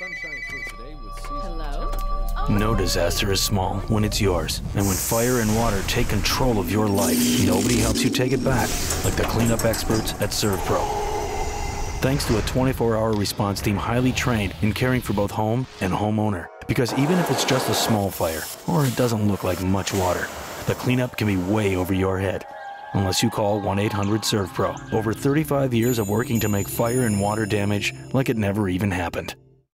Hello? Oh. No disaster is small when it's yours. And when fire and water take control of your life, nobody helps you take it back like the cleanup experts at ServPro. Thanks to a 24 hour response team highly trained in caring for both home and homeowner. Because even if it's just a small fire, or it doesn't look like much water, the cleanup can be way over your head. Unless you call 1 800 ServPro. Over 35 years of working to make fire and water damage like it never even happened.